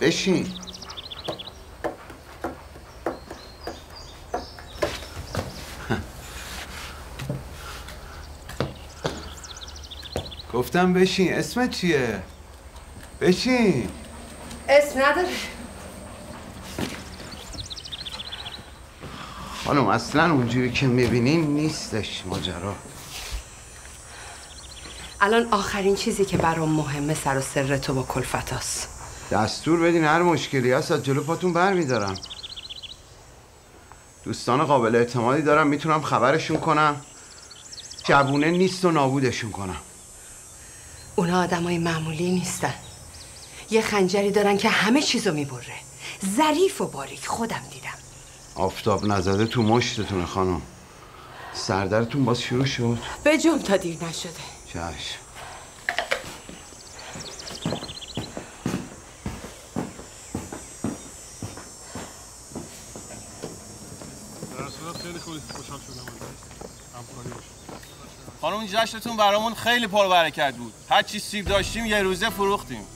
بشین. گفتم بشین. اسمت چیه؟ بشین. اسم نداره. خانم اصلا اونجوری که می‌بینین نیستش ماجرا. الان آخرین چیزی که برام مهمه سر و سر تو با کلفتاست دستور بدین هر مشکلی هست از جلو پاتون بر میدارم. دوستان قابل اعتمادی دارم می‌تونم خبرشون کنم. جوونه نیست و نابودشون کنم. اونا آدمای معمولی نیستن. یه خنجری دارن که همه چیزو می‌بره. ظریف و باریک خودم دیدم. آفتاب نزده تو مشتتونه خانم. سردرتون باز شروع شد. به تا دیر نشده. چشم. خانم جشنتون برامون خیلی پر برکت بود. هر چی سیب داشتیم یه روزه فروختیم.